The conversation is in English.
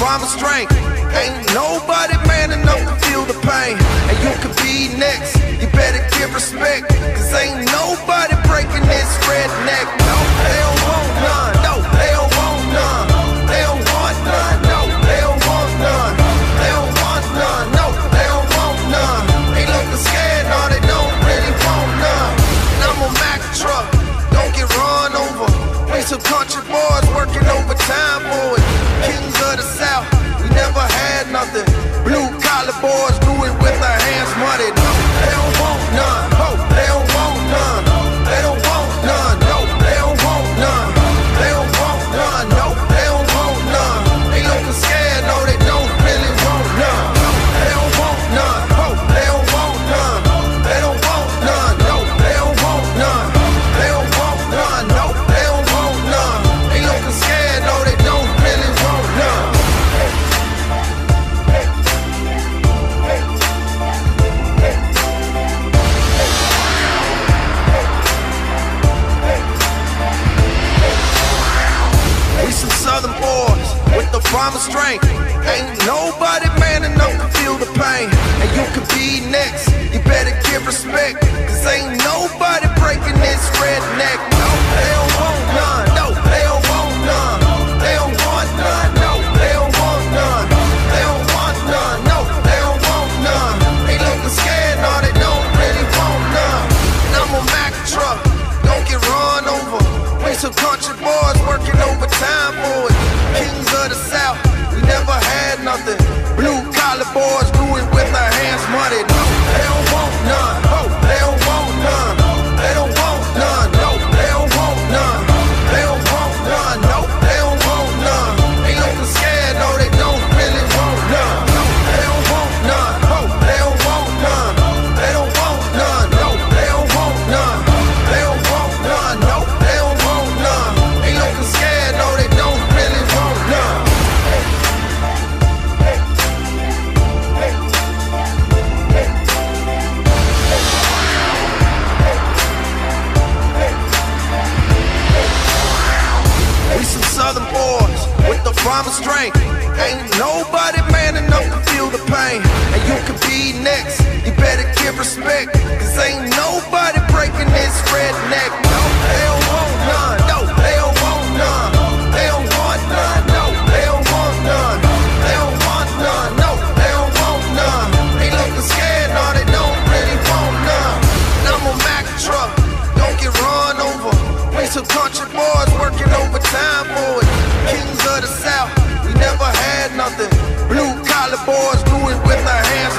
promise strength. Ain't nobody man enough to feel the pain. And you could be next. You better give respect. Cause ain't nobody breaking this redneck. No, they don't want none. No, they don't want none. They don't want none. No, they don't want none. They don't want none. No, they don't want none. They looking scared. No, they don't really want none. And I'm a Mack truck. Don't get run over. We some country boys working overtime for the promise strength. Ain't nobody man enough to feel the pain. And you could be next. You better give respect. Cause ain't nobody breaking this redneck. No, they don't want none. Some southern boys with the promise strength. Ain't nobody man enough to feel the pain. And you could be next. You better give respect. Cause ain't nobody breaking this redneck. Richard boys working overtime for it. Kings of the South, we never had nothing. Blue collar boys do it with their hands.